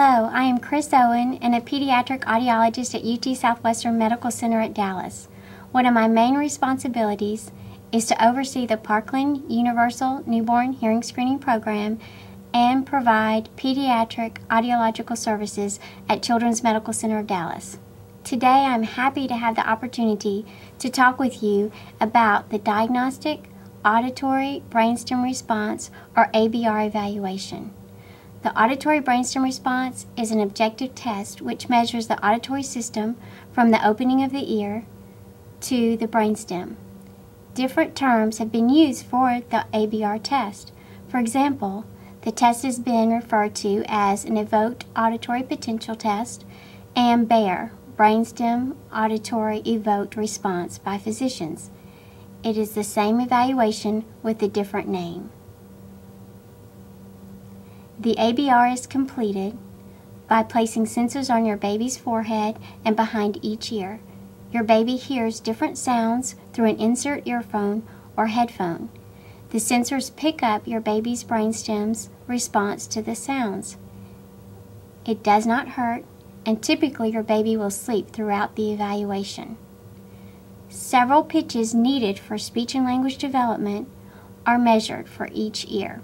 Hello, I am Chris Owen and a pediatric audiologist at UT Southwestern Medical Center at Dallas. One of my main responsibilities is to oversee the Parkland Universal Newborn Hearing Screening Program and provide pediatric audiological services at Children's Medical Center of Dallas. Today I'm happy to have the opportunity to talk with you about the Diagnostic Auditory Brainstem Response or ABR evaluation. The auditory brainstem response is an objective test which measures the auditory system from the opening of the ear to the brainstem. Different terms have been used for the ABR test. For example, the test has been referred to as an evoked auditory potential test and BAER, brainstem auditory evoked response by physicians. It is the same evaluation with a different name. The ABR is completed by placing sensors on your baby's forehead and behind each ear. Your baby hears different sounds through an insert earphone or headphone. The sensors pick up your baby's brainstem's response to the sounds. It does not hurt, and typically your baby will sleep throughout the evaluation. Several pitches needed for speech and language development are measured for each ear.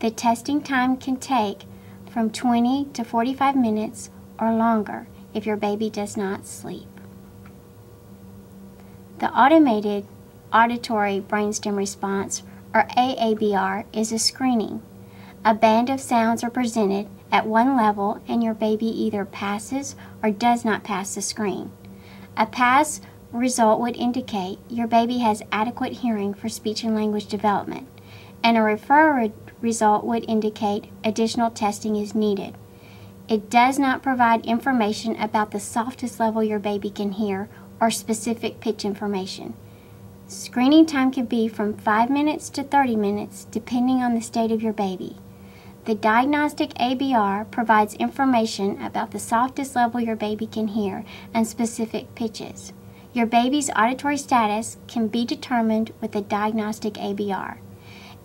The testing time can take from 20 to 45 minutes or longer if your baby does not sleep. The automated auditory brainstem response or AABR is a screening. A band of sounds are presented at one level and your baby either passes or does not pass the screen. A pass result would indicate your baby has adequate hearing for speech and language development, and a refer result would indicate additional testing is needed. It does not provide information about the softest level your baby can hear or specific pitch information. Screening time can be from 5 minutes to 30 minutes depending on the state of your baby. The diagnostic ABR provides information about the softest level your baby can hear and specific pitches. Your baby's auditory status can be determined with the diagnostic ABR.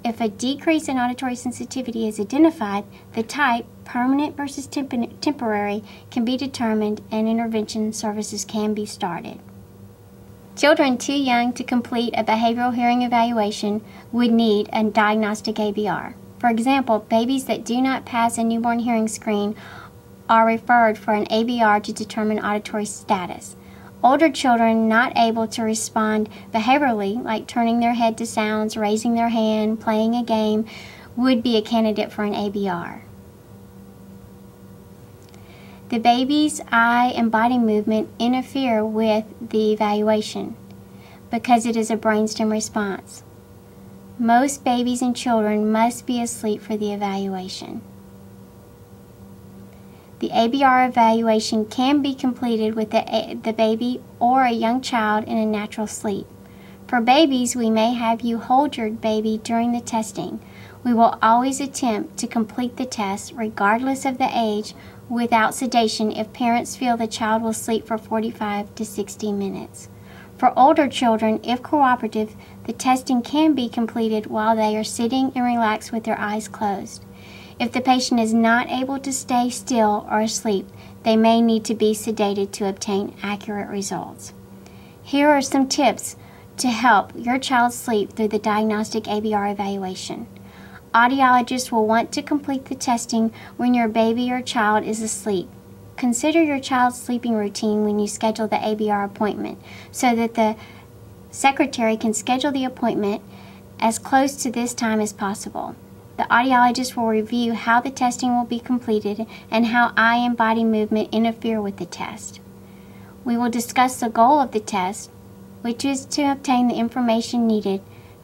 If a decrease in auditory sensitivity is identified, the type, permanent versus temp temporary, can be determined and intervention services can be started. Children too young to complete a behavioral hearing evaluation would need a diagnostic ABR. For example, babies that do not pass a newborn hearing screen are referred for an ABR to determine auditory status. Older children not able to respond behaviorally, like turning their head to sounds, raising their hand, playing a game, would be a candidate for an ABR. The baby's eye and body movement interfere with the evaluation because it is a brainstem response. Most babies and children must be asleep for the evaluation. The ABR evaluation can be completed with the, the baby or a young child in a natural sleep. For babies, we may have you hold your baby during the testing. We will always attempt to complete the test, regardless of the age, without sedation if parents feel the child will sleep for 45 to 60 minutes. For older children, if cooperative, the testing can be completed while they are sitting and relaxed with their eyes closed. If the patient is not able to stay still or asleep, they may need to be sedated to obtain accurate results. Here are some tips to help your child sleep through the diagnostic ABR evaluation. Audiologists will want to complete the testing when your baby or child is asleep. Consider your child's sleeping routine when you schedule the ABR appointment so that the secretary can schedule the appointment as close to this time as possible. The audiologist will review how the testing will be completed and how eye and body movement interfere with the test. We will discuss the goal of the test, which is to obtain the information needed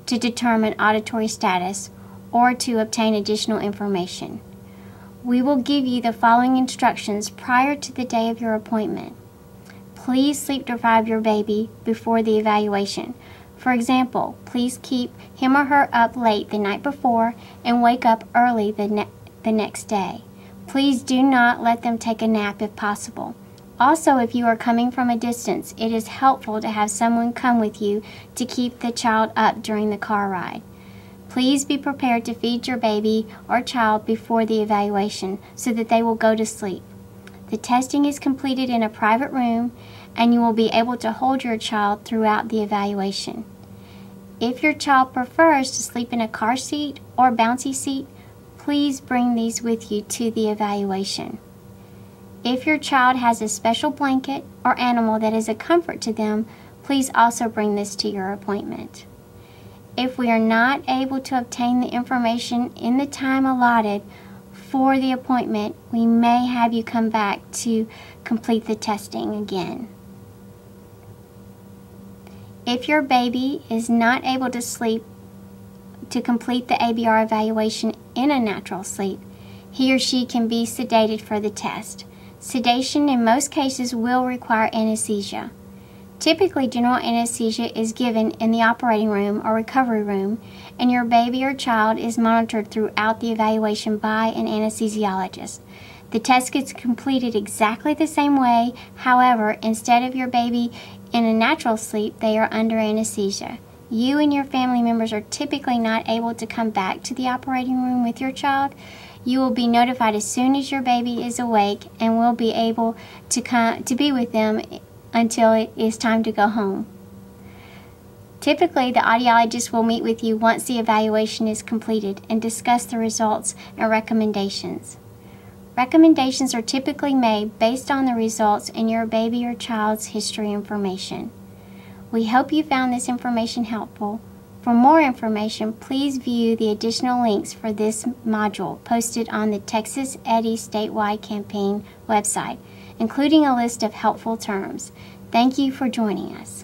to determine auditory status or to obtain additional information. We will give you the following instructions prior to the day of your appointment. Please sleep deprive your baby before the evaluation. For example, please keep him or her up late the night before and wake up early the, ne the next day. Please do not let them take a nap if possible. Also, if you are coming from a distance, it is helpful to have someone come with you to keep the child up during the car ride. Please be prepared to feed your baby or child before the evaluation so that they will go to sleep. The testing is completed in a private room and you will be able to hold your child throughout the evaluation. If your child prefers to sleep in a car seat or bouncy seat, please bring these with you to the evaluation. If your child has a special blanket or animal that is a comfort to them, please also bring this to your appointment. If we are not able to obtain the information in the time allotted for the appointment, we may have you come back to complete the testing again. If your baby is not able to sleep to complete the ABR evaluation in a natural sleep, he or she can be sedated for the test. Sedation in most cases will require anesthesia. Typically, general anesthesia is given in the operating room or recovery room, and your baby or child is monitored throughout the evaluation by an anesthesiologist. The test gets completed exactly the same way, however, instead of your baby in a natural sleep, they are under anesthesia. You and your family members are typically not able to come back to the operating room with your child. You will be notified as soon as your baby is awake and will be able to come to be with them until it is time to go home. Typically, the audiologist will meet with you once the evaluation is completed and discuss the results and recommendations. Recommendations are typically made based on the results in your baby or child's history information. We hope you found this information helpful. For more information, please view the additional links for this module posted on the Texas EHDI statewide campaign website, including a list of helpful terms. Thank you for joining us.